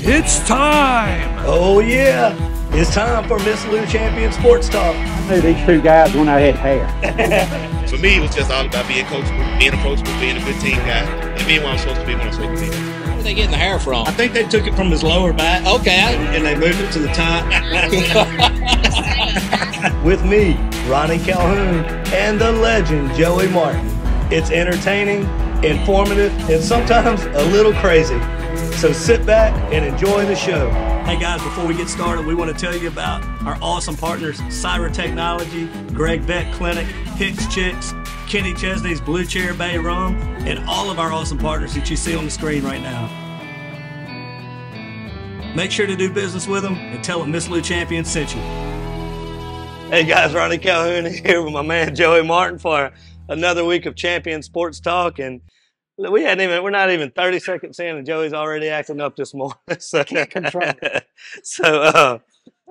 It's time! Oh, yeah. It's time for Miss Lou Champion Sports Talk. I knew these two guys when I had hair. For me, it was just all about being coachable, being approachable, being a good team guy, and being what I'm supposed to be when I'm supposed to be. Where are they getting the hair from? I think they took it from his lower back Okay. I- and they moved it to the top. With me, Ronnie Calhoun, and the legend, Joey Martin. It's entertaining, informative, and sometimes a little crazy. So sit back and enjoy the show. Hey guys, before we get started, we want to tell you about our awesome partners, Cyber Technology, Greg Vet Clinic, Hicks Chicks, Kenny Chesney's Blue Chair Bay Rum, and all of our awesome partners that you see on the screen right now. Make sure to do business with them and tell them Miss Lou Champion sent you. Hey guys, Ronnie Calhoun is here with my man Joey Martin for another week of Champion Sports Talk. And we hadn't even, we're not even 30 seconds in, and Joey's already acting up this morning. So, Can't control so uh,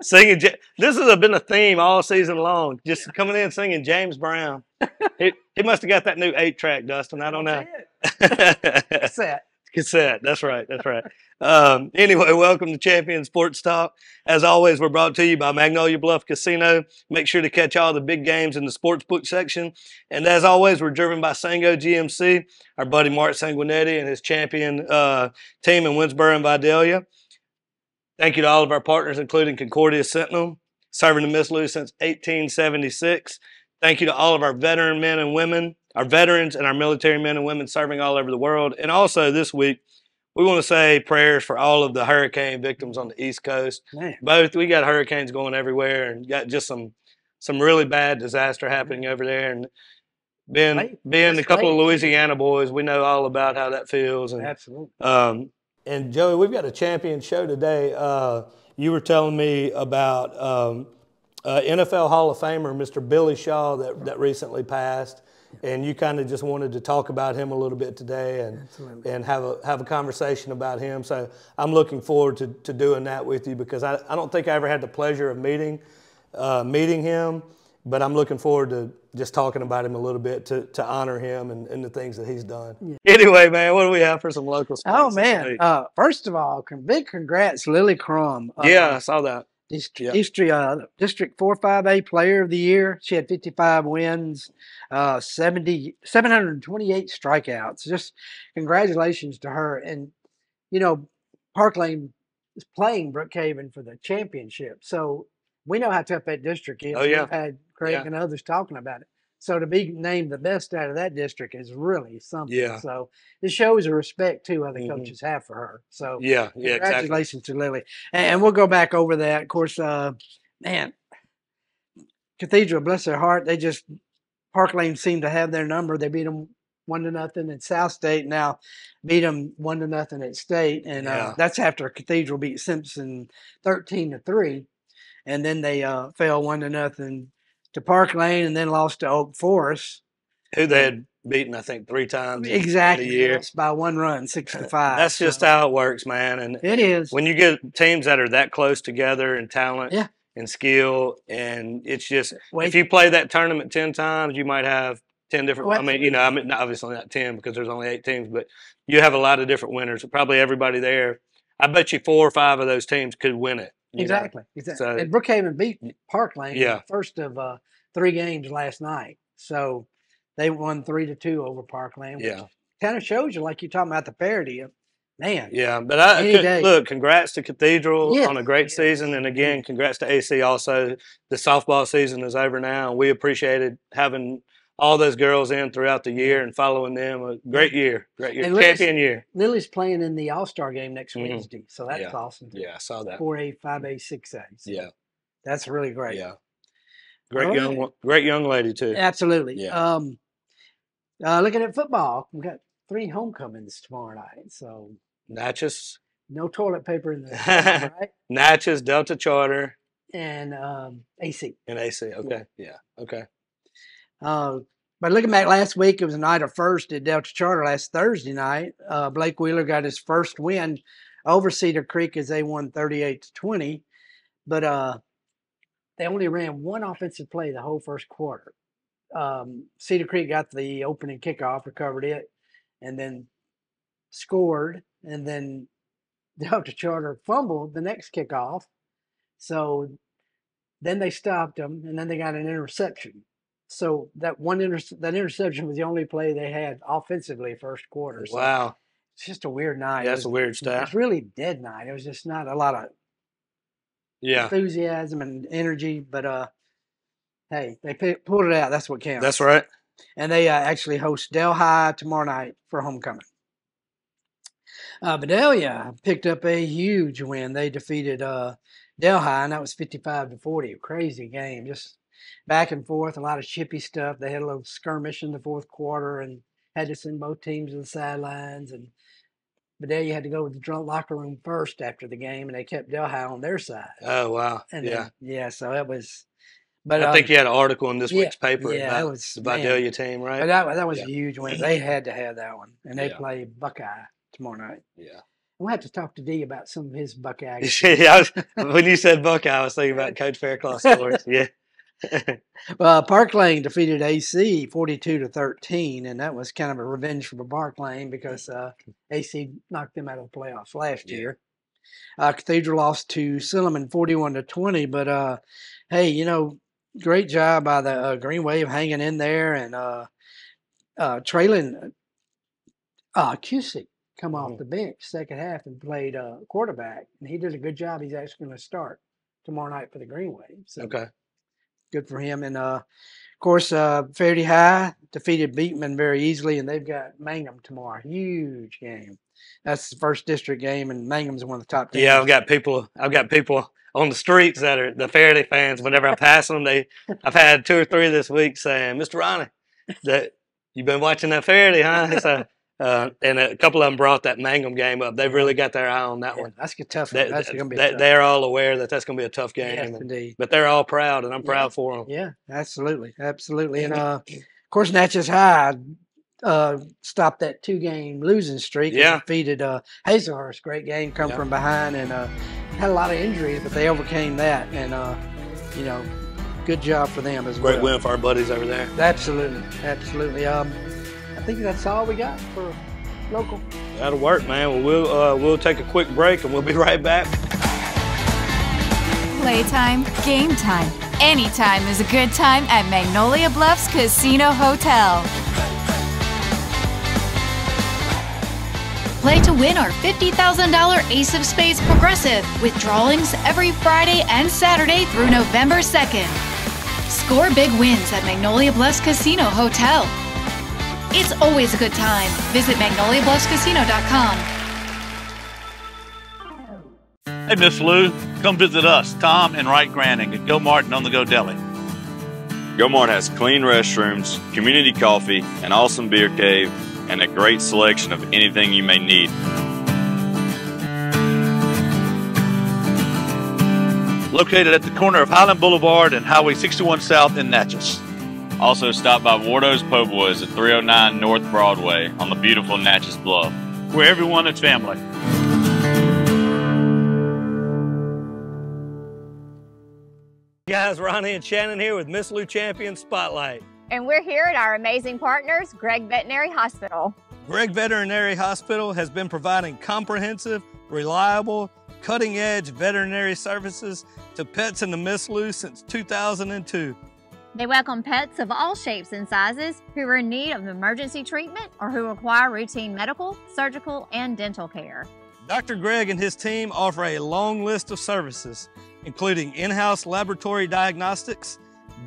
singing, this has been a theme all season long, just coming in singing James Brown. He, he must have got that new eight track, Dustin. I don't know. Set. Cassette. That's right. That's right. Um, anyway, welcome to Champion Sports Talk. As always, we're brought to you by Magnolia Bluff Casino. Make sure to catch all the big games in the sports book section. And as always, we're driven by Sango GMC, our buddy Mark Sanguinetti and his champion uh, team in Winnsboro and Vidalia. Thank you to all of our partners, including Concordia Sentinel, serving the Miss Lou since 1876. Thank you to all of our veteran men and women, our veterans and our military men and women serving all over the world. And also this week, we want to say prayers for all of the hurricane victims on the East Coast. Man. Both we got hurricanes going everywhere, and got just some some really bad disaster happening over there. And being Right. being a That's couple of. Louisiana boys, we know all about how that feels. And Absolutely. um, and Joey, we've got a champion show today. Uh, you were telling me about um, uh, NFL Hall of Famer Mr. Billy Shaw that, that recently passed, and you kind of just wanted to talk about him a little bit today and and have a have a conversation about him. So I'm looking forward to, to doing that with you because I, I don't think I ever had the pleasure of meeting uh, meeting him, but I'm looking forward to just talking about him a little bit to, to honor him and, and the things that he's done. Anyway, man, what do we have for some local? Oh sports this man! Uh, first of all, big congrats, Lily Crum. Uh, yeah, I saw that. Dist- yeah. District uh, District Four Five A Player of the Year. She had 55 wins, uh, 70 728 strikeouts. Just congratulations to her. And you know, Park Lane is playing Brookhaven for the championship, so we know how tough that district is. Oh, yeah. We've had Craig Yeah. and others talking about it. So to be named the best out of that district is really something. Yeah. So it shows a respect too other Mhm. coaches have for her. So Yeah, yeah, exactly. Congratulations to Lily. And, we'll go back over that. Of course, uh, man, Cathedral, bless their heart, they just, Park Lane seemed to have their number. They beat them one to nothing at South State. Now beat them one to nothing at State. And Yeah. uh, that's after Cathedral beat Simpson 13 to 3. And then they uh, fell one to nothing to Park Lane and then lost to Oak Forest. Who they had beaten, I think, three times in- in Exactly. a year. by one run, six to uh, five. That's just how it works, man. And it is. when you get teams that are that close together in talent Yeah. and skill, and it's just Wait. if you play that tournament ten times, you might have ten different. Well, I mean, you know, I mean, obviously not ten because there's only eight teams, but you have a lot of different winners. Probably everybody there. I bet you four or five of those teams could win it. You know? Exactly. Exactly. So- and Brookhaven beat Parklane in Yeah. the first of uh, three games last night. So they won three to two over Parklane. Which Yeah. Kind of shows you, like you're talking about the parity of, man. Yeah, but I could- look. Congrats to Cathedral Yes. on a great Yes. season, and again, congrats to AC. Also, the softball season is over now, we appreciated having all those girls in throughout the year and following them. A great year, great year, champion year. Lily's playing in the All Star game next Mhm. Wednesday. So that's Yeah. awesome. too. Yeah, I saw that. 4A, 5A, 6A. Yeah, That's really great. yeah, great All young, right. great young lady too. Absolutely. Yeah. Um, uh, looking at football, we got three homecomings tomorrow night. So Natchez, no toilet paper in the right? Natchez, Delta Charter, And um, AC. and AC. Okay, yeah, okay. Uh, but looking back last week, it was a night of first at Delta Charter last Thursday night. Uh, Blake Wheeler got his first win over Cedar Creek as they won 38 to 20. But uh, they only ran one offensive play the whole first quarter. Um, Cedar Creek got the opening kickoff, recovered it, and then scored. And then Delta Charter fumbled the next kickoff. So then they stopped them, and then they got an interception. So that one inter- that interception was the only play they had offensively first quarter. So Wow. it's just a weird night. Yeah, that's a weird stat. It's really dead night. It was just not a lot of Yeah. enthusiasm and energy, but uh, hey, they pi- pulled it out. That's what counts. That's right. and they uh, actually host Delhi tomorrow night for homecoming. Uh, Vidalia picked up a huge win. They defeated uh, Delhi, and that was 55 to 40. Crazy game, just back and forth, a lot of chippy stuff. They had a little skirmish in the fourth quarter and had to send both teams to the sidelines. And Vidalia had to go to the drunk locker room first after the game, and they kept Delhi on their side. Oh wow. And yeah. then, yeah, so it was. But I think um, you had an article in this yeah, week's paper yeah, about was- the man. Vidalia team, right? But that, that was Yeah. a huge win. They had to have that one. And they play Buckeye tomorrow night. yeah. We'll have to talk to D about some of his Buckeye. yeah, was, when you said Buckeye, I was thinking about Coach Fairclough stories. Yeah. uh, Park Lane defeated AC 42 to 13, and that was kind of a revenge for Park Lane because uh, AC knocked them out of the playoffs last Yeah. year. Uh, Cathedral lost to Silliman 41 to 20, but uh, hey, you know, great job by the uh, Green Wave hanging in there and uh, uh, trailing uh, Cusick come off Mhm. the bench second half and played uh, quarterback, and he did a good job. He's actually going to start tomorrow night for the Green Wave. So Okay. Good for him. And uh, of course, uh, High defeated Beekman very easily, and they've got Mangham tomorrow. Huge game. That's the first district game, and Mangham's one of the top teams. Yeah, I've got people. I've got people on the streets that are the Ferriday fans. Whenever I pass them, they. I've had two or three this week saying, "Mr. Ronnie, that you've been watching that Ferriday, huh?" So, uh, and a couple of them brought that Mangham game up. They've really got their eye on that Yeah, one. that's a tough. They. That's going to be they, tough. they're all aware that that's going to be a tough game. Yes, and- indeed. but they're all proud, and I'm Yeah. proud for them. Yeah, absolutely, absolutely. And uh, of course, Natchez High uh, stopped that two-game losing streak. and Yeah. defeated uh, Hazlehurst. Great game, come Yeah. from behind, and uh, had a lot of injuries, but they overcame that. And uh, you know, good job for them as Great well. Great win for our buddies over there. Absolutely, absolutely. Um, think that's all we got for local. That'll work, man. Well, we'll uh, we'll take a quick break, and we'll be right back. Playtime, game time. Anytime is a good time at Magnolia Bluffs Casino Hotel. Play to win our $50,000 Ace of Spades Progressive with drawings every Friday and Saturday through November 2nd. Score big wins at Magnolia Bluffs Casino Hotel. It's always a good time. Visit magnoliabluffscasino.com. Hey, Miss Lou, come visit us, Tom and Wright Granning at Go Martin on the Go Deli. Gomart has clean restrooms, community coffee, an awesome beer cave, and a great selection of anything you may need. Located at the corner of Highland Boulevard and Highway 61 South in Natchez. Also, stop by Wardo's Po' Boys at 309 North Broadway on the beautiful Natchez Bluff. Where everyone is family. Guys, Ronnie and Shannon here with Miss Lou Champion Spotlight. And we're here at our amazing partners, Greg Veterinary Hospital. Greg Veterinary Hospital has been providing comprehensive, reliable, cutting edge veterinary services to pets in the Miss Lou since 2002. They welcome pets of all shapes and sizes who are in need of emergency treatment or who require routine medical, surgical, and dental care. Dr. Greg and his team offer a long list of services, including in house laboratory diagnostics,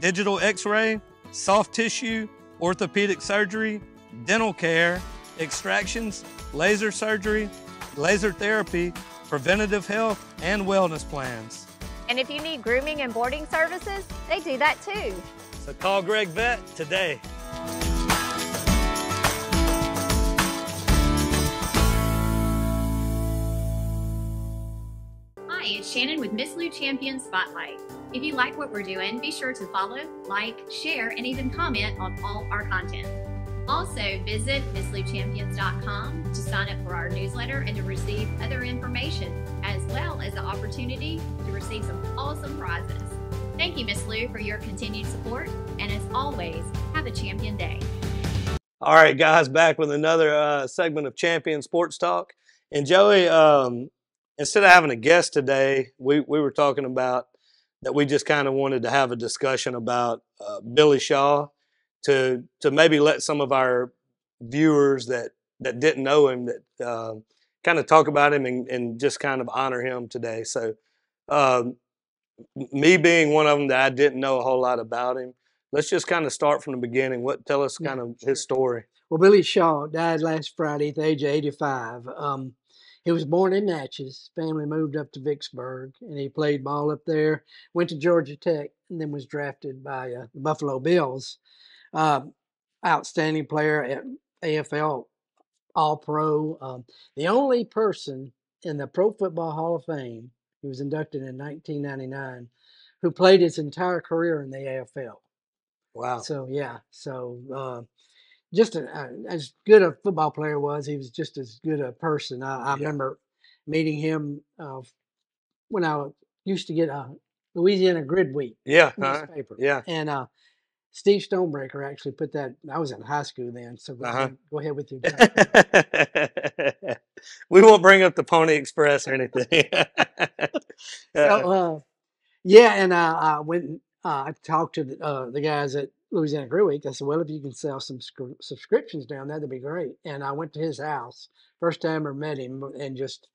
digital x ray, soft tissue, orthopedic surgery, dental care, extractions, laser surgery, laser therapy, preventative health, and wellness plans. And if you need grooming and boarding services, they do that too. So call Greg Vet today. Hi, it's Shannon with Miss Lou Champion Spotlight. If you like what we're doing, be sure to follow, like, share, and even comment on all our content. Also, visit MissLouChampions.com to sign up for our newsletter and to receive other information, as well as the opportunity to receive some awesome prizes. Thank you, Miss Lou, for your continued support, and as always, have a champion day. All right, guys, back with another uh, segment of Champion Sports Talk. And Joey, um, instead of having a guest today, we we were talking about that we just kind of wanted to have a discussion about uh, Billy Shaw to to maybe let some of our viewers that that didn't know him that uh, kind of talk about him and, and just kind of honor him today. So, um, me being one of them that I didn't know a whole lot about him, let's just kind of start from the beginning. What tell us kind of his story? Well, Billy Shaw died last Friday at the age of 85. Um, he was born in Natchez. Family moved up to Vicksburg, and he played ball up there. Went to Georgia Tech, and then was drafted by uh, the Buffalo Bills. Uh, outstanding player at AFL All Pro. Um, the only person in the Pro Football Hall of Fame, he was inducted in 1999, who played his entire career in the AFL. Wow. So yeah, so uh, just a, uh, as good a football player was, he was just as good a person. I, I Yeah. remember meeting him uh, when I used to get a Louisiana Grid Week Yeah. newspaper. Yeah. And uh, Steve Stonebreaker actually put that. I was in high school then, so go, Uh-huh. ahead, go ahead with your. we won't bring up the Pony Express or anything. so, uh, yeah, and uh, I went. and, Uh, I talked to the, uh, the guys at Louisiana Grid Week. I said, "Well, if you can sell some scr- subscriptions down there, that'd be great." And I went to his house first time I met him, and just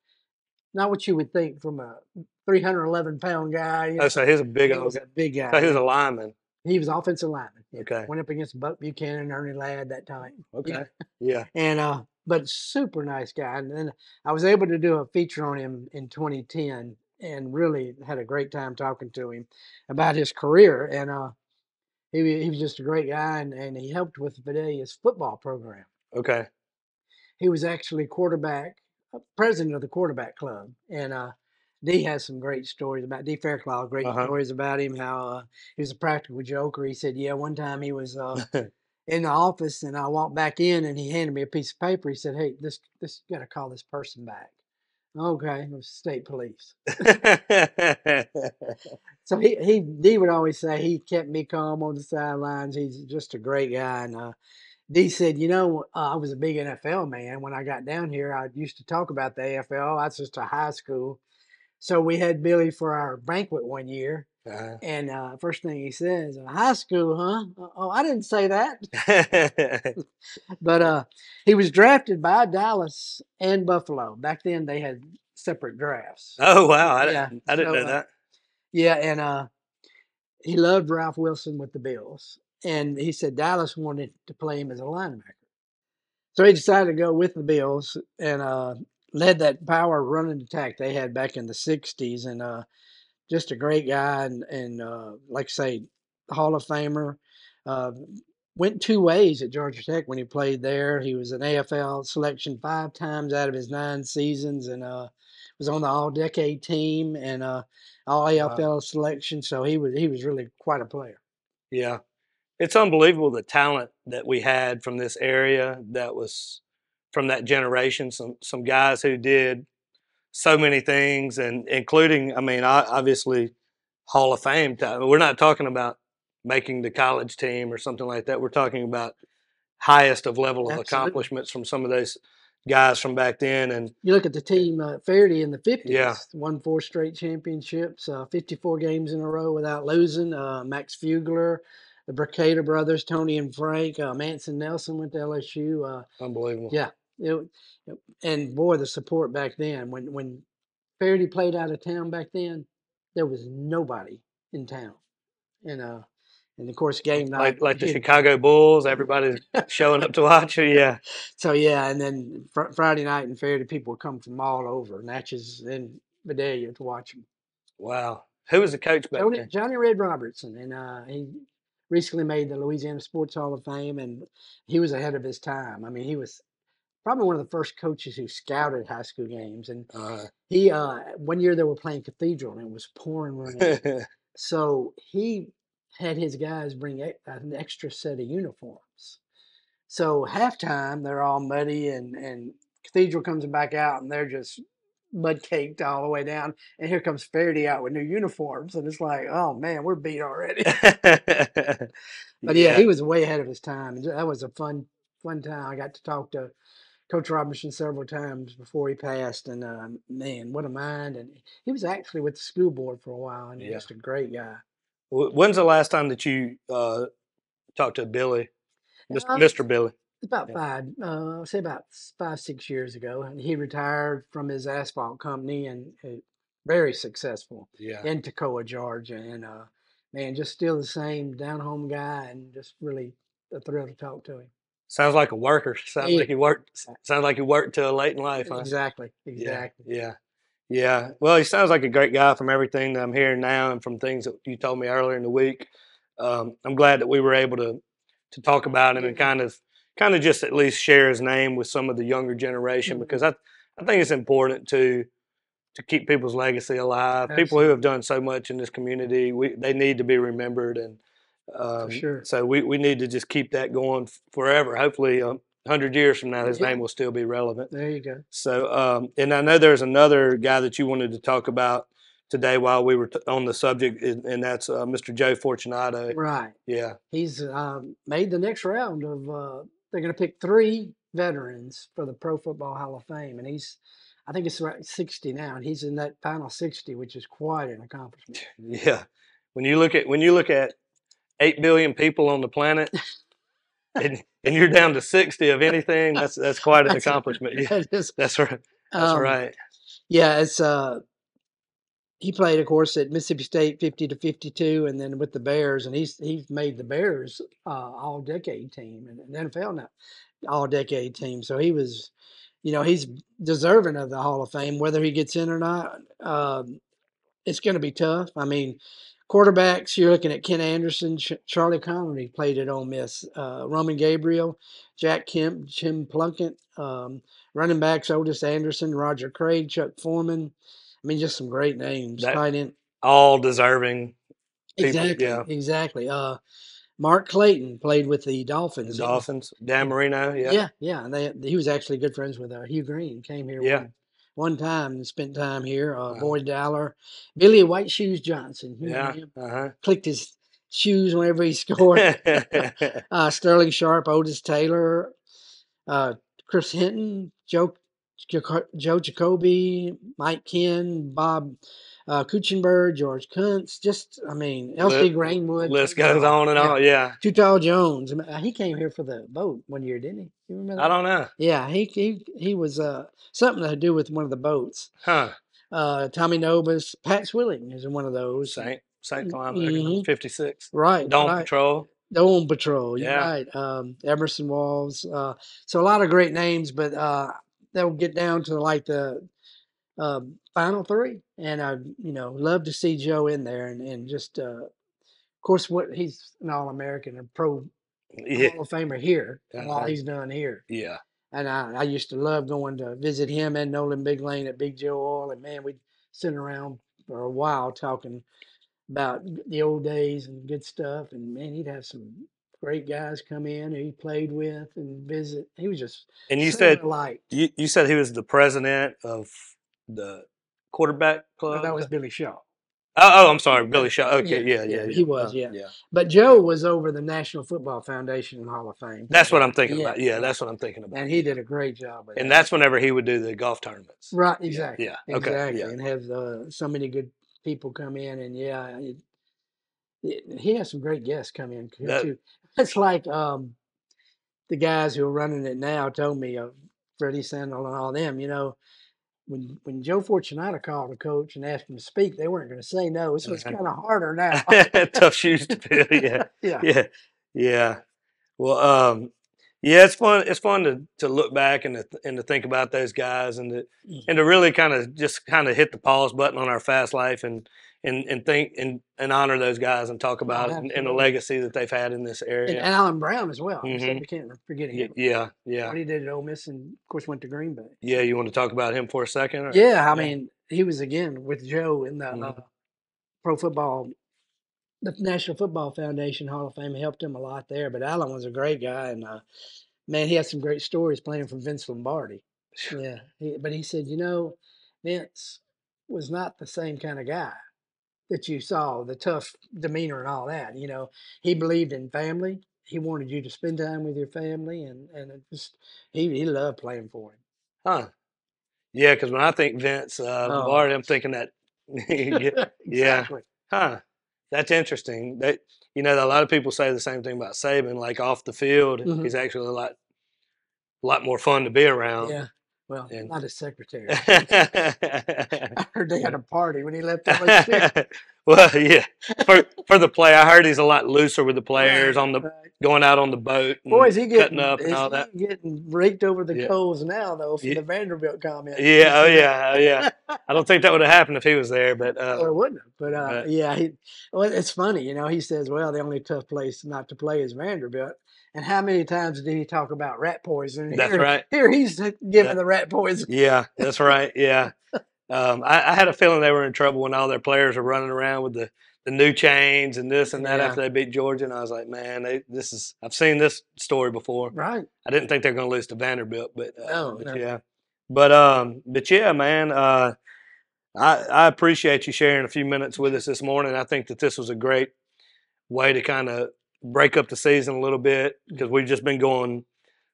not what you would think from a 311 pound guy. you oh, so he's a big he old a big guy. So he was a lineman. He was offensive lineman. Okay. Went up against Buck Buchanan, Ernie Ladd that time. Okay. Yeah. Yeah. And uh, but super nice guy. And then I was able to do a feature on him in 2010, and really had a great time talking to him about his career. And uh, he he was just a great guy, and, and he helped with Vidalia's football program. Okay. He was actually quarterback, uh, president of the quarterback club, and uh, D has some great stories about D Fairclough. Great Uh-huh. stories about him. How uh, he was a practical joker. He said, "Yeah, one time he was uh, in the office, and I walked back in, and he handed me a piece of paper. He said, "Hey, this this got to call this person back." Okay, it was state police. So he he D would always say he kept me calm on the sidelines. He's just a great guy. And uh, D said, you know, uh, I was a big NFL man when I got down here. I used to talk about the AFL. I was just a high school, so we had Billy for our banquet one year. Uh, And uh, first thing he says, high school, huh? Oh, I didn't say that. But uh, he was drafted by Dallas and Buffalo. Back then, they had separate drafts. oh wow! I Yeah, didn't, I didn't so, know uh, that. Yeah, and uh, he loved Ralph Wilson with the Bills, and he said Dallas wanted to play him as a linebacker, so he decided to go with the Bills and uh, led that power running attack they had back in the '60s, and uh, just a great guy, and and uh, like I say, Hall of Famer. Uh, went two ways at Georgia Tech when he played there. He was an AFL selection five times out of his nine seasons, and uh, was on the All Decade team and uh, All AFL selection. So he was he was really quite a player. Yeah. It's unbelievable the talent that we had from this area that was from that generation. Some some guys who did so many things and including, I mean, obviously Hall of Fame. We're not talking about making the college team or something like that. We're talking about highest of level of Absolutely. accomplishments from some of those guys from back then. And You look at the team uh, Ferriday in the fifties. Yeah. won four straight championships, uh, fifty four games in a row without losing. Uh, Max Fugler, the Bricada brothers, Tony and Frank, uh, Manson Nelson went to LSU. Uh, unbelievable. Yeah, it, and boy, the support back then when when Ferriday played out of town back then, there was nobody in town, and uh, and of course game night Like like the. Chicago Bulls, everybody's showing up to watch. Yeah. So yeah, and then fr- Friday night in Ferriday, people would come from all over Natchez and Vidalia to watch them. Wow. Who was the coach back Johnny, then? Johnny Red Robertson, and uh, he recently made the Louisiana Sports Hall of Fame, and he was ahead of his time. I mean, he was probably one of the first coaches who scouted high school games, and Uh, he uh, one year they were playing Cathedral, and it was pouring rain, so he had his guys bring e- an extra set of uniforms. So halftime, they're all muddy, and and Cathedral comes back out, and they're just mud caked all the way down. And here comes Ferriday out with new uniforms, and it's like, oh man, we're beat already. But yeah, he was way ahead of his time. and That was a fun, fun time. I got to talk to Coach Robinson several times before he passed, and uh, man, what a mind! And he was actually with the school board for a while, and Yeah. just a great guy. When's the last time that you uh, talked to Billy, Mr. Billy? About Yeah. five, uh, I'll say about five, six years ago, and he retired from his asphalt company and uh, very successful Yeah. in Toccoa, Georgia. And uh, man, just still the same down home guy, and just really a thrill to talk to him. Sounds like a worker. Sounds Yeah. like he worked. Sounds like he worked till late in life. Huh? Exactly, exactly. Yeah, yeah, yeah. Well, he sounds like a great guy from everything that I'm hearing now, and from things that you told me earlier in the week. Um, I'm glad that we were able to to talk about him and kind of kind of just at least share his name with some of the younger generation Mhm. because I I think it's important to to keep people's legacy alive. People who have done so much in this community, we they need to be remembered, and um, sure. so we we need to just keep that going forever. Hopefully, a hundred years from now, his Yeah. name will still be relevant. There you go. So, um, and I know there's another guy that you wanted to talk about today while we were t- on the subject, and, and that's uh, Mr. Joe Fortunato. Right. Yeah, He's um, made the next round of. Uh, they're going to pick three veterans for the Pro Football Hall of Fame, and he's, I think it's right 60 now, and he's in that final 60, which is quite an accomplishment. yeah. When you look at when you look at eight billion people on the planet, and, and you're down to sixty of anything, that's that's quite an That's- accomplishment. Yeah, that is- that's right. That's um, right. Yeah, it's uh he played, of course, at Mississippi State, fifty to fifty-two, and then with the Bears, and he's he's made the Bears uh, all decade team and the NFL now all decade team. So he was, you know, he's deserving of the Hall of Fame. Whether he gets in or not, um, it's going to be tough. I mean, quarterbacks, you're looking at Ken Anderson, Ch- Charlie Conerly played at Ole Miss, uh, Roman Gabriel, Jack Kemp, Jim Plunkett, um, running backs, Ottis Anderson, Roger Craig, Chuck Foreman. I mean, just some great names. That- Tight end. All deserving people. Exactly. Yeah. Exactly. Uh, Mark Clayton played with the Dolphins. The Dolphins. Dan Marino. Yeah. Yeah, yeah. And they, he was actually good friends with uh, Hugh Green. Came here Yeah. one, one time and spent time here. Uh. Boyd Dowler, Billy White Shoes Johnson. You Yeah. him? Uh clicked his shoes whenever he scored. uh, Sterling Sharpe, Otis Taylor, uh, Chris Hinton, Joe Joe Jacoby, Mike Kenn, Bob uh, Kuechenberg, George Kunz. Just, I mean, L.C. Greenwood. List goes on and on. Yeah. Too Tall Jones. He came here for the boat one year, didn't he? You remember that? I don't know. Yeah, he he he was uh, something to do with one of the boats. Huh. Uh, Tommy Nobis, Pat Swilling is in one of those. Saint Saint Climb, Mhm. 56. Right. Dawn right. Patrol. Dome Patrol, you're Yeah. right. Um, Everson Walls. Uh, so a lot of great names, but uh, they'll get down to like the um, final three, and I, you know, love to see Joe in there, and and just, uh, of course, what he's an All American and Pro Yeah. Hall of Famer here, and all Uh-huh. he's done here. Yeah. And I, I used to love going to visit him and Nolan Big Lane at Big Joe Oil, and man, we'd sit around for a while talking about the old days and good stuff. And man, he'd have some great guys come in who he played with and visit. He was just And you said like you, you said he was the president of the quarterback club. that was Billy Shaw. oh, oh, I'm sorry, Billy Shaw. Okay, yeah, yeah, yeah, yeah. he was, Uh, yeah. yeah. But Joe was over the National Football Foundation and Hall of Fame. That's what I'm thinking about. Yeah, that's what I'm thinking about. and he did a great job. And that. that's whenever he would do the golf tournaments. Right, exactly. Yeah. Okay. Exactly. Yeah. And have uh, so many good people come in, and yeah, it, it, he has some great guests come in too. That- too. It's like um, the guys who are running it now told me, uh, Freddie Sandel and all them, you know, when when Joe Fortunato called the coach and asked him to speak, they weren't going to say no. So it's kind of harder now. Tough shoes to fill. Yeah. yeah. yeah, yeah. Well, um, yeah, it's fun. It's fun to, to look back and to, and to think about those guys and to Mhm. and to really kind of just kind of hit the pause button on our fast life and and and think and, and honor those guys and talk about it and, and the legacy that they've had in this area. and Allen Brown as well. So Mhm. we can't forget him. yeah, yeah, What he did at Ole Miss and, of course, went to Green Bay. yeah. You want to talk about him for a second? or- Yeah, I mean, he was again with Joe in the uh, Mhm. Pro Football, the National Football Foundation Hall of Fame helped him a lot there. But Alan was a great guy, and uh, man, he had some great stories playing for Vince Lombardi. Yeah, he, but he said, you know, Vince was not the same kind of guy that you saw, the tough demeanor and all that. You know, he believed in family. he wanted you to spend time with your family, and and it just he he loved playing for him. Huh. Yeah, because when I think Vince uh, Oh. Lombardi, I'm thinking that. yeah, exactly. Huh. That's interesting. That you know, a lot of people say the same thing about Saban. Like off the field, Mhm. he's actually a lot, a lot more fun to be around. Yeah. Well, and- not his secretary. I heard they had a party when he left LSU. yeah. For for the play, I heard he's a lot looser with the players on the Right. going out on the boat, and Boy, is he getting up and all that. getting raked over the Yeah. coals now though from Ye- the Vanderbilt comment. Yeah, oh yeah, oh yeah. I don't think that would have happened if he was there, but Or uh, it wouldn't have. But uh, But- yeah, he, well, it's funny, you know. He says, "Well, the only tough place not to play is Vanderbilt." And how many times did he talk about rat poison? That's Here- right. Here he's giving the rat poison. yeah, that's right. Yeah, um, I, I had a feeling they were in trouble when all their players were running around with the, the new chains and this and that Yeah. after they beat Georgia, and I was like, man, they, this is I've seen this story before. Right. I didn't think they were going to lose to Vanderbilt, but, uh, No, but no. yeah, but um, but yeah, man, uh, I I appreciate you sharing a few minutes with us this morning. I think that this was a great way to kind of break up the season a little bit because we've just been going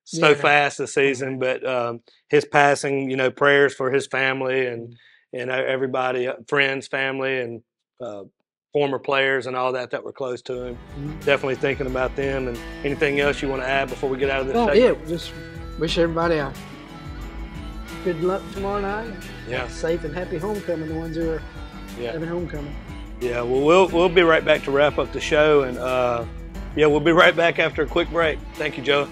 so Yeah. fast this season. But um, his passing, you know, prayers for his family and and uh, everybody, uh, friends, family, and uh, former players and all that that were close to him. Mhm. Definitely thinking about them. And anything else you want to add before we get out of this? Oh, segment? yeah. Just wish everybody a good luck tomorrow night. Yeah. Safe and happy homecoming. The ones who are Yeah. having homecoming. Yeah, well, we'll we'll be right back to wrap up the show, and uh, yeah, we'll be right back after a quick break. Thank you, Joe.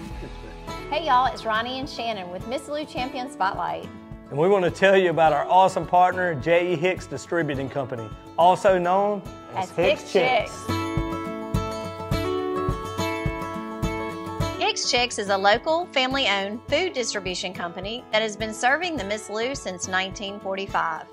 Hey y'all, it's Ronnie and Shannon with Miss Lou Champion Spotlight. And we want to tell you about our awesome partner, J.E. Hicks Distributing Company, also known as, As Hicks Chicks. Hicks Chicks is a local, family owned food distribution company that has been serving the Miss Lou since 1945.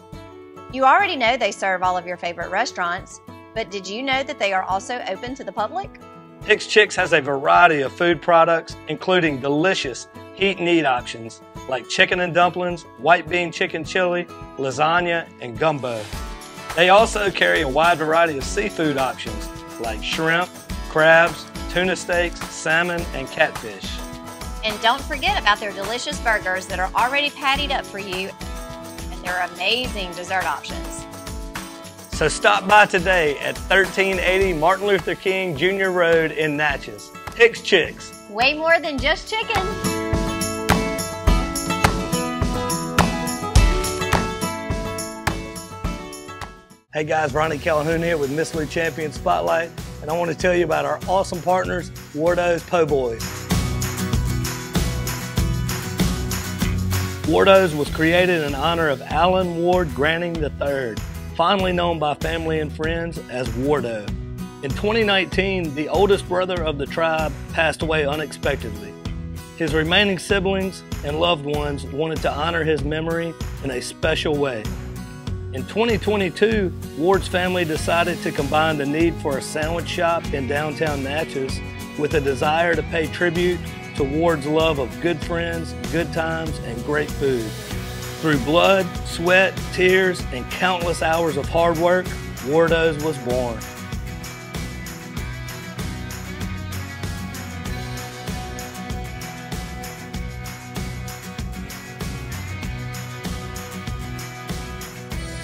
You already know they serve all of your favorite restaurants, but did you know that they are also open to the public? Hicks Chicks has a variety of food products, including delicious heat and eat options like chicken and dumplings, white bean chicken chili, lasagna, and gumbo. They also carry a wide variety of seafood options like shrimp, crabs, tuna steaks, salmon, and catfish. And don't forget about their delicious burgers that are already pattied up for you and their amazing dessert options. So stop by today at 1380 Martin Luther King Jr. Road in Natchez. Hicks Chicks. Way more than just chicken. Hey guys, Ronnie Calhoun here with Miss Lou Champion Spotlight, and I want to tell you about our awesome partners, Wardo's Po' Boys. Wardo's was created in honor of Alan Ward Granning III, fondly known by family and friends as Wardo. In 2019, the oldest brother of the tribe passed away unexpectedly. His remaining siblings and loved ones wanted to honor his memory in a special way. In 2022, Ward's family decided to combine the need for a sandwich shop in downtown Natchez with a desire to pay tribute to Ward's love of good friends, good times, and great food. Through blood, sweat, tears, and countless hours of hard work, Wardo's was born.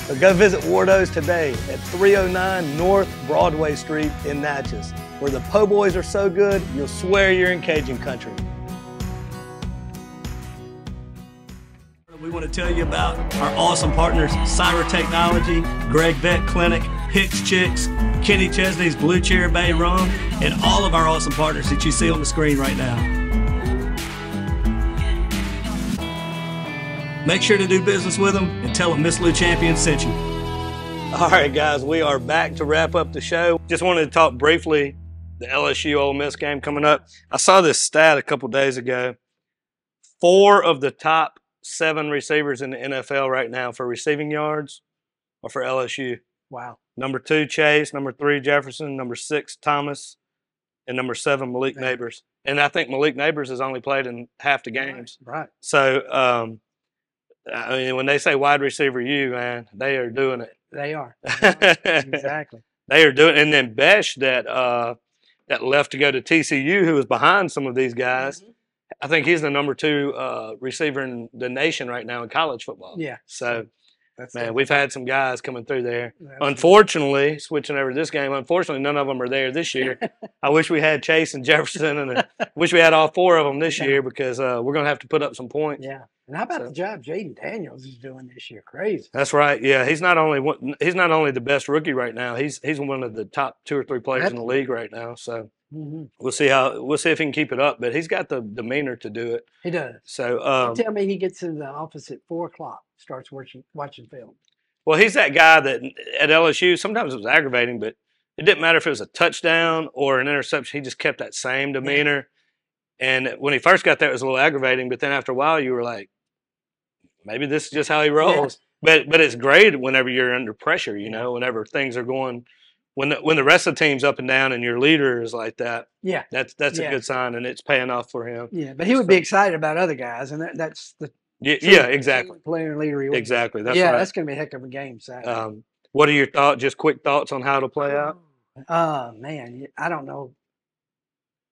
So go visit Wardo's today at 309 North Broadway Street in Natchez, where the po' boys are so good, you'll swear you're in Cajun country. Tell you about our awesome partners, Cyber Technology, Greg Vet Clinic, Hicks Chicks, Kenny Chesney's Blue Chair Bay Rum, and all of our awesome partners that you see on the screen right now. Make sure to do business with them and tell them Miss Lou Champion sent you. All right, guys, we are back to wrap up the show. Just wanted to talk briefly the LSU Ole Miss game coming up. I saw this stat a couple days ago. Four of the top seven receivers in the NFL right now for receiving yards are for LSU. Wow. Number two, Chase. Number three, Jefferson. Number six, Thomas. And number seven, Malik Nabers. And I think Malik Nabers has only played in half the games. Right. So, um, I mean, when they say wide receiver, you man, they are doing it. They are. exactly. They are doing, and then Besh that uh, that left to go to TCU, who was behind some of these guys. Mm-hmm. I think he's the number two uh, receiver in the nation right now in college football. Yeah. So, That's man, it. we've had some guys coming through there. Absolutely. Unfortunately, switching over to this game, unfortunately, none of them are there this year. I wish we had Chase and Jefferson, and uh, wish we had all four of them this year because uh, we're going to have to put up some points. Yeah. And how about So- the job Jayden Daniels is doing this year? Crazy. That's right. Yeah, he's not only one, he's not only the best rookie right now. He's he's one of the top two or three players in the league right now. So hmm we'll see how we'll see if he can keep it up. But he's got the demeanor to do it. He does. So um, tell me he gets in the office at four o'clock, starts watching watching film. well, he's that guy that at LSU sometimes it was aggravating, but it didn't matter if it was a touchdown or an interception. He just kept that same demeanor. And when he first got there, it was a little aggravating. But then after a while, you were like, maybe this is just how he rolls. But but it's great whenever you're under pressure. You know, whenever things are going. When the, when the rest of the team's up and down and your leader is like that, Yeah. that's that's Yeah. a good sign and it's paying off for him. Yeah, but he would be excited about other guys, and that, that's the Yeah, true yeah, exactly, player and leader. he exactly. That's yeah, right. that's going to be a heck of a game Saturday. Um, what are your thoughts? Just quick thoughts on how to play out. Uh man, I don't know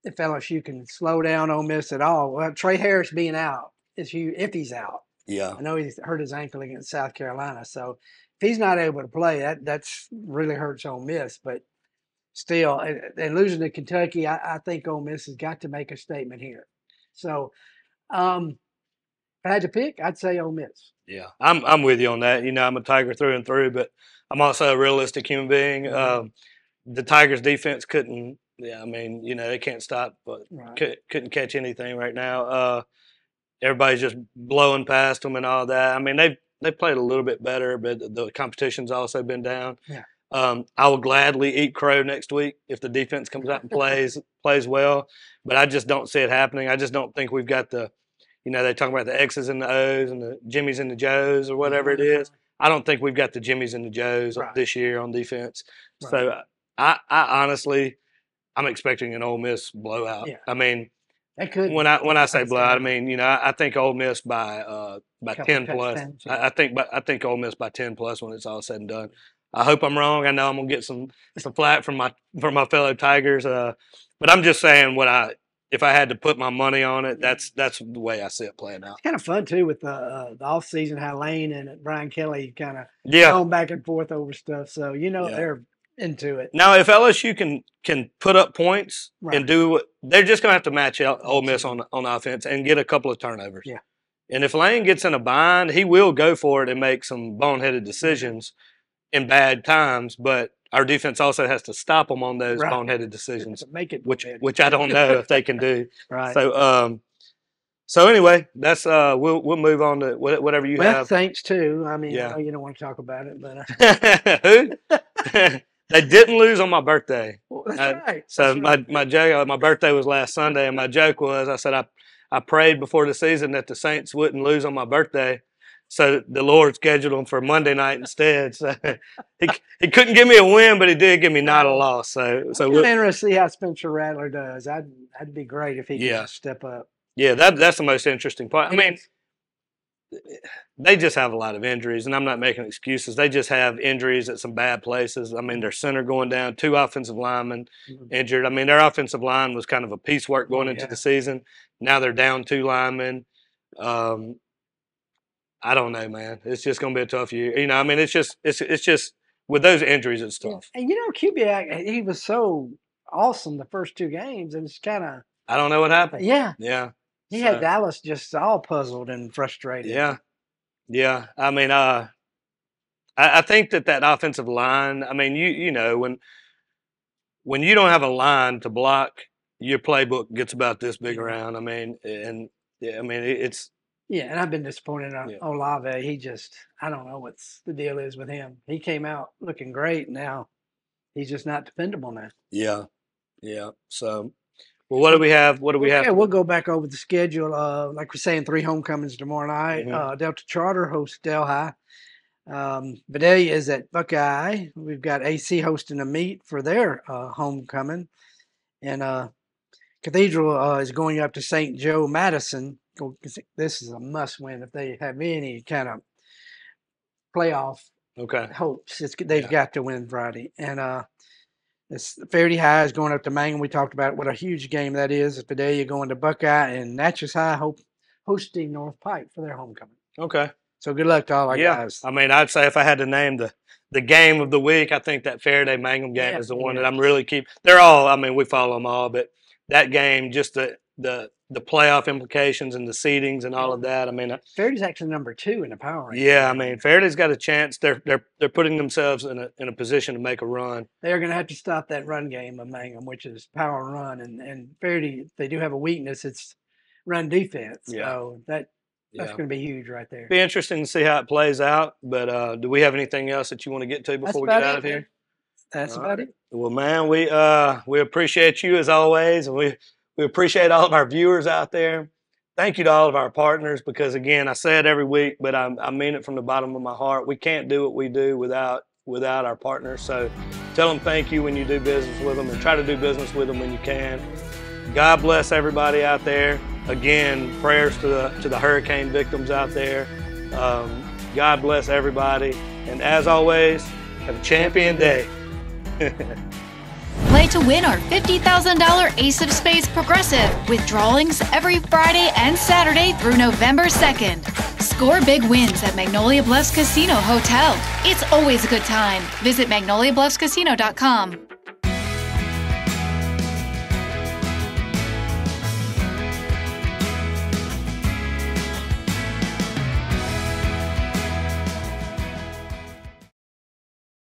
if LSU can slow down Ole Miss at all. Well, Tre Harris being out is you if he's out. Yeah, I know he's hurt his ankle against South Carolina, so if he's not able to play, that that's really hurts Ole Miss. But still, and, and losing to Kentucky, I, I think Ole Miss has got to make a statement here. So, um, if I had to pick, I'd say Ole Miss. Yeah, I'm I'm with you on that. You know, I'm a Tiger through and through, but I'm also a realistic human being. Mm-hmm. Um, the Tigers' defense couldn't. Yeah, I mean, you know, they can't stop, but Right. could, couldn't catch anything right now. Uh, everybody's just blowing past them and all that. I mean, they've they played a little bit better, but the- competition's also been down. Yeah. Um, I will gladly eat crow next week if the defense comes out and plays plays well, but I just don't see it happening. I just don't think we've got the, you know, they talk about the X's and the O's and the Jimmys and the Joes or whatever it is. I don't think we've got the Jimmys and the Joes Right. this year on defense. Right. So I, I honestly, I'm expecting an Ole Miss blowout. Yeah. I mean, Could when I when I say blowout, I mean you know I, I think Ole Miss by uh by ten plus. touchdowns, I, I think but I think Ole Miss by ten plus when it's all said and done. I hope I'm wrong. I know I'm gonna get some some flack from my from my fellow Tigers. Uh, but I'm just saying what I if I had to put my money on it, that's that's the way I see it playing out. It's kind of fun too with the uh, the off season how Lane and Brian Kelly kind of Yeah. going back and forth over stuff. So you know Yeah. they're into it. Now, if LSU can can put up points Right. and do what they're just going to have to match out Ole Miss on on offense and get a couple of turnovers. Yeah. And if Lane gets in a bind, he will go for it and make some boneheaded decisions in bad times. But our defense also has to stop them on those Right. boneheaded decisions, Make it which boneheaded. which I don't know if they can do. right. So um, so anyway, that's uh, we'll we'll move on to whatever you well, have. Saints too. I mean, Yeah. I know you don't want to talk about it, but uh, Who? They didn't lose on my birthday. well, that's Uh, right. So That's my right. my joke, my birthday was last Sunday, and my joke was I said I I prayed before the season that the Saints wouldn't lose on my birthday, so the Lord scheduled them for Monday night instead. So he he couldn't give me a win, but he did give me not a loss. So so I'm we'll, interested to see how Spencer Rattler does. I'd that'd be great if he Yeah. could step up. yeah, that that's the most interesting part. I mean. They just have a lot of injuries, and I'm not making excuses. They just have injuries at some bad places. I mean, their center going down, two offensive linemen Mhm. injured. I mean, their offensive line was kind of a piecework going Oh, into yeah. the season. Now they're down two linemen. Um, I don't know, man. It's just going to be a tough year. You know, I mean, it's just it's it's just with those injuries, it's tough. And you know, Kubiak, he was so awesome the first two games, and it's kind of I don't know what happened. yeah. Yeah, He So- had Dallas just all puzzled and frustrated. yeah, yeah. I mean, uh, I, I think that that offensive line. I mean, you you know when when you don't have a line to block, your playbook gets about this big around. I mean, and yeah, I mean it, it's Yeah, and I've been disappointed on Yeah. Olave. He just, I don't know what's the deal is with him. He came out looking great. Now he's just not dependable now. yeah, yeah. So, well, what do we have? What do we have? Yeah, we'll go back over the schedule. Uh, like we're saying, three homecomings tomorrow night. Mhm. Uh, Delta Charter hosts Delhi. Um, Vidalia is at Buckeye. We've got AC hosting a meet for their uh, homecoming, and uh, Cathedral uh, is going up to St. Joe Madison. This is a must-win if they have any kind of playoff Okay. hopes. It's, they've Yeah. got to win Friday. And uh, It's Ferriday High is going up to Mangham. We talked about what a huge game that is. Today you're going to Buckeye and Natchez High hope, hosting North Pike for their homecoming. Okay. So good luck to all our yeah. guys. I mean, I'd say if I had to name the the game of the week, I think that Ferriday Mangham game Yeah, is the one yeah. that I'm really keep. They're all. I mean, we follow them all, but that game, just the the the playoff implications and the seedings and all of that. I mean, I- Ferriday's actually number two in the power ranking. yeah. I mean, Ferriday's got a chance. They're they're they're putting themselves in a in a position to make a run. They're going to have to stop that run game of Mangham, which is power run, and and Fairleigh they do have a weakness. It's run defense. Yeah. So that that's Yeah. going to be huge right there. Be interesting to see how it plays out. But uh, do we have anything else that you want to get to That's before we get out it, of here? man. That's All about right. it. Well, man, we uh we appreciate you as always, and we we appreciate all of our viewers out there. Thank you to all of our partners because again, I say it every week, but I, I mean it from the bottom of my heart. We can't do what we do without without our partners. So tell them thank you when you do business with them, and try to do business with them when you can. God bless everybody out there. Again, prayers to the to the hurricane victims out there. Um, God bless everybody, and as always, have a champion day. Play to win our $50,000 Ace of Spades Progressive with drawings every Friday and Saturday through November 2nd. Score big wins at Magnolia Bluffs Casino Hotel. It's always a good time. Visit magnoliabluffscasino.com.